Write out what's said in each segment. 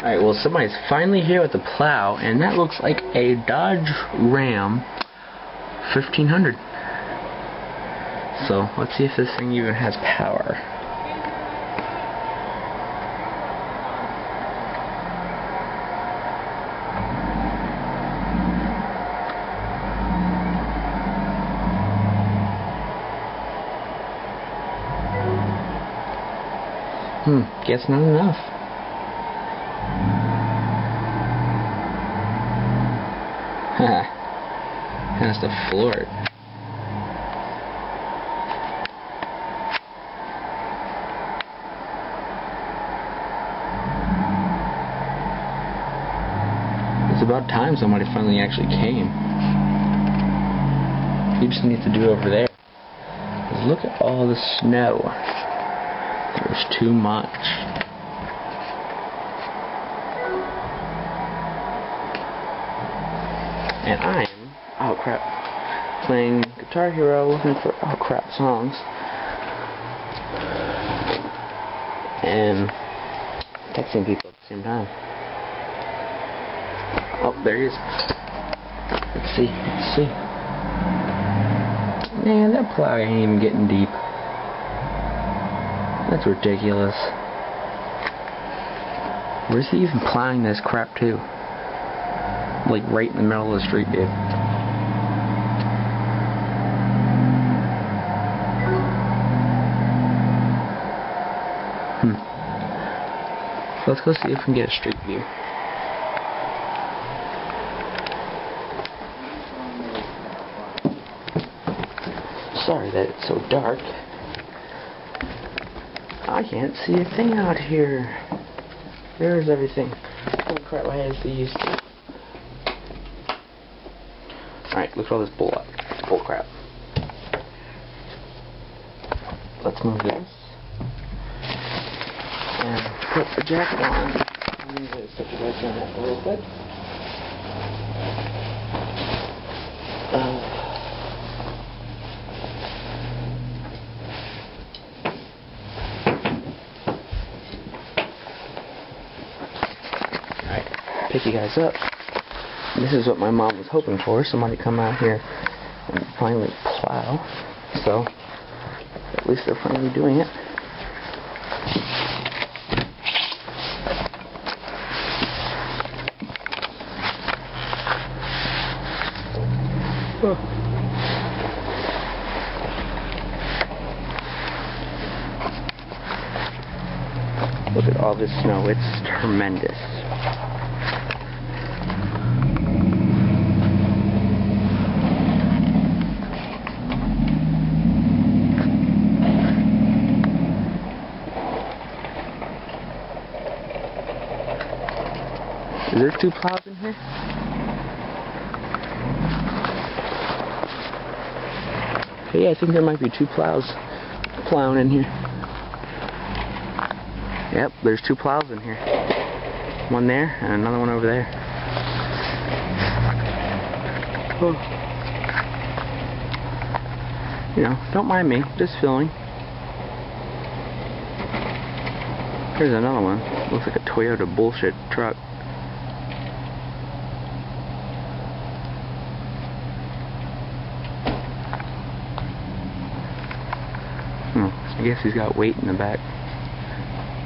Alright, well somebody's finally here with the plow, and that looks like a Dodge Ram 1500. So, let's see if this thing even has power. Hmm, guess not enough. Has to floor it. It's about time somebody finally actually came. You just need to do over there. Look at all the snow. There's too much. And I am, oh crap, playing Guitar Hero looking for, oh crap, songs. And texting people at the same time. Oh, there he is. Let's see, let's see. Man, that plow ain't even getting deep. That's ridiculous. Where's he even plowing this crap to? Like right in the middle of the street, dude. Hmm. Let's go see if we can get a street view. Sorry that it's so dark. I can't see a thing out here. There's everything. Holy crap, my head is Alright, look at all this bull, bull crap. Let's move this. And put the jacket on. Set you guys down a little bit. Uh, pick you guys up. This is what my mom was hoping for, somebody come out here and finally plow. So, at least they're finally doing it. Look at all this snow, it's tremendous. Is there two plows in here? Hey, I think there might be two plows plowing in here. Yep, there's two plows in here. One there and another one over there. Oh. You know, don't mind me, just filming. Here's another one. Looks like a Toyota bullshit truck. Hmm, I guess he's got weight in the back.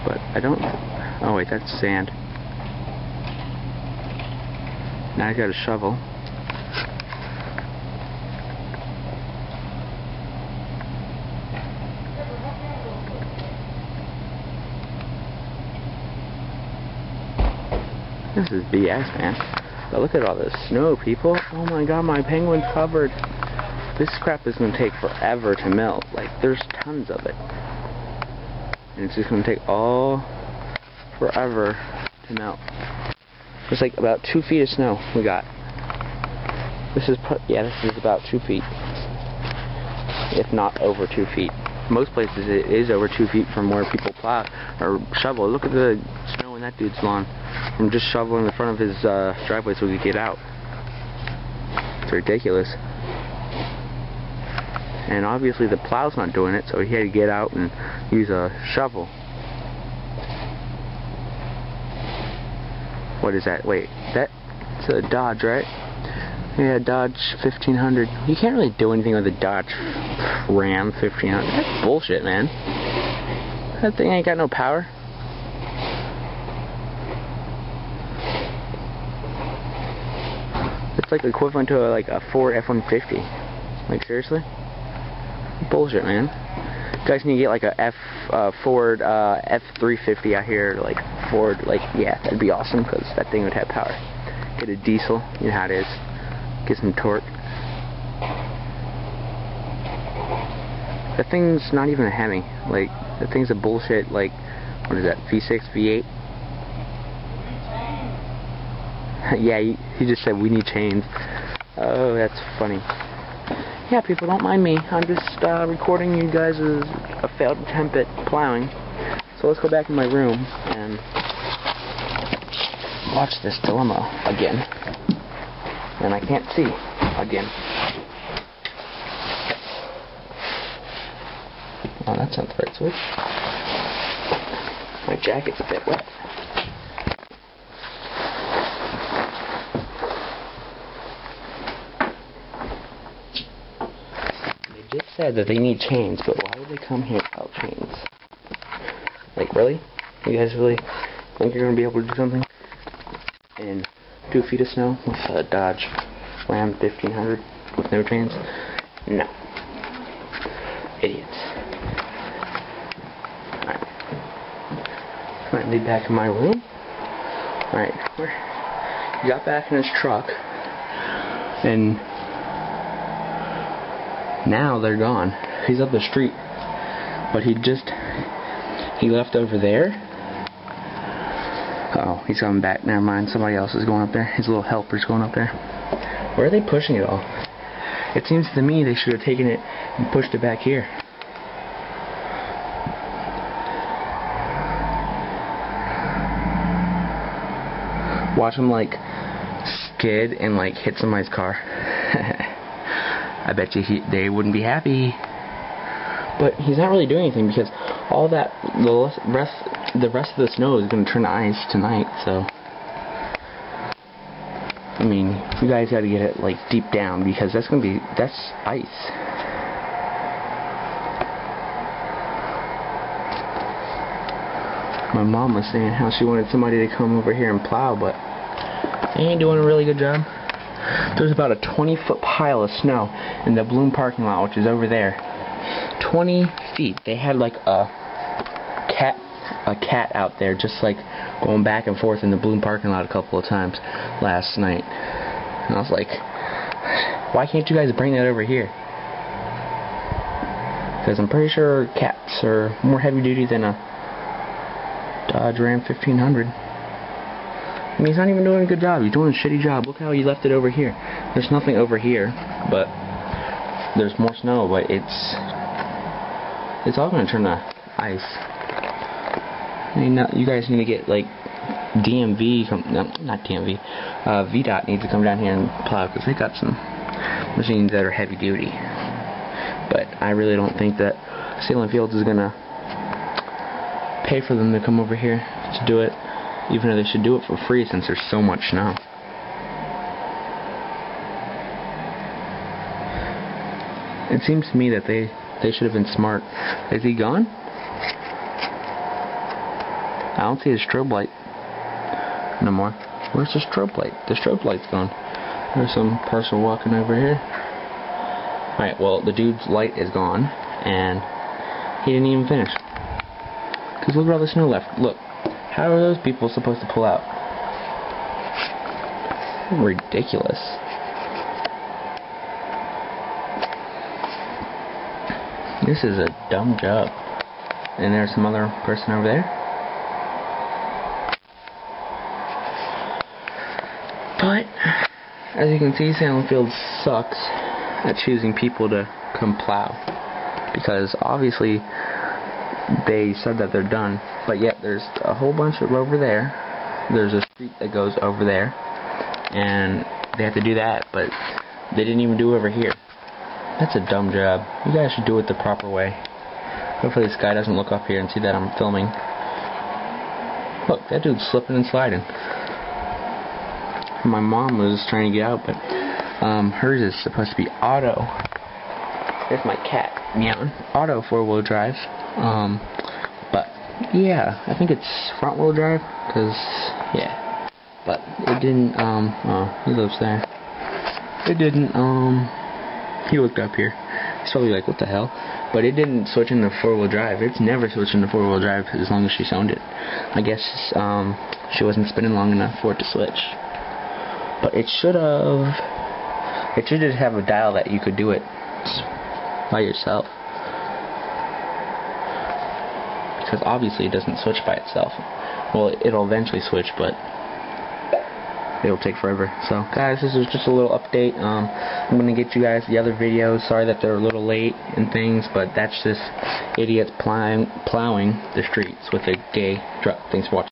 But I don't... Oh wait, that's sand. Now I got a shovel. This is BS, man. But look at all this snow, people. Oh my god, my penguin's covered. This crap is going to take forever to melt. Like, there's tons of it. And it's just going to take all forever to melt. There's like about two feet of snow we got. This is, yeah, this is about two feet. If not over two feet. Most places it is over two feet from where people plow or shovel. Look at the snow in that dude's lawn from just shoveling the front of his uh, driveway so we could get out. It's ridiculous. And obviously the plow's not doing it, so he had to get out and use a shovel. What is that? Wait, that's a Dodge, right? Yeah, Dodge 1500. You can't really do anything with a Dodge Ram 1500. That's bullshit, man. That thing ain't got no power. It's like equivalent to a, like a Ford F-150. Like seriously? Bullshit, man. You guys need to get like a F uh, Ford uh, F350 out here, like Ford. Like yeah, that'd be awesome because that thing would have power. Get a diesel, you know how it is. Get some torque. That thing's not even a Hemi. Like that thing's a bullshit. Like what is that? V6, V8. yeah, he, he just said we need chains. Oh, that's funny. Yeah, people, don't mind me. I'm just uh, recording you guys a failed attempt at plowing. So let's go back in my room and watch this dilemma again. And I can't see again. Oh, that's not the right switch. My jacket's a bit wet. They just said that they need chains, but why would they come here without chains? Like, really? You guys really think you're going to be able to do something in two feet of snow with a Dodge Ram 1500 with no chains? No. Idiots. Alright. Lead back in my room. Alright. He got back in his truck and now they're gone. He's up the street. But he just he left over there. Uh oh, he's coming back. Never mind. Somebody else is going up there. His little helper's going up there. Where are they pushing it all? It seems to me they should have taken it and pushed it back here. Watch him like skid and like hit somebody's car. I bet you he, they wouldn't be happy. But he's not really doing anything because all that the rest the rest of the snow is going to turn to ice tonight. So I mean, you guys got to get it like deep down because that's going to be that's ice. My mom was saying how she wanted somebody to come over here and plow, but they ain't doing a really good job. There's about a 20 foot pile of snow in the Bloom parking lot, which is over there. 20 feet. They had like a cat, a cat out there, just like going back and forth in the Bloom parking lot a couple of times last night. And I was like, why can't you guys bring that over here? Because I'm pretty sure cats are more heavy duty than a Dodge Ram 1500. I mean, he's not even doing a good job. He's doing a shitty job. Look how he left it over here. There's nothing over here, but there's more snow, but it's it's all going to turn to ice. I mean, you guys need to get, like, DMV, come, no, not DMV, uh, VDOT needs to come down here and plow, because they got some machines that are heavy duty. But I really don't think that Salem Fields is going to pay for them to come over here to do it, even though they should do it for free since there's so much snow. It seems to me that they they should have been smart. Is he gone? I don't see his strobe light no more. Where's the strobe light? The strobe light's gone. There's some person walking over here. Alright, well, the dude's light is gone, and he didn't even finish. Because look at all the snow left. Look. How are those people supposed to pull out? Ridiculous. This is a dumb job. And there's some other person over there. But, as you can see, Salem Field sucks at choosing people to come plow. Because obviously, they said that they're done, but yet there's a whole bunch of over there. There's a street that goes over there, and they have to do that, but they didn't even do over here. That's a dumb job. You guys should do it the proper way. Hopefully this guy doesn't look up here and see that I'm filming. Look, that dude's slipping and sliding. my mom was trying to get out, but um, hers is supposed to be auto. There's my cat meowing. Auto four-wheel drive. Um, but yeah, I think it's front-wheel drive, cause yeah. But it didn't. Um, oh, he lives there. It didn't. Um, he looked up here. He's probably like, what the hell? But it didn't switch into four-wheel drive. It's never switched into four-wheel drive as long as she's owned it. I guess um, she wasn't spinning long enough for it to switch. But it should have. It should have a dial that you could do it by yourself. Because obviously it doesn't switch by itself. Well, it'll eventually switch, but it'll take forever. So, guys, this is just a little update. Um, I'm gonna get you guys the other videos. Sorry that they're a little late and things, but that's just idiots plowing plowing the streets with a gay truck. Thanks for watching.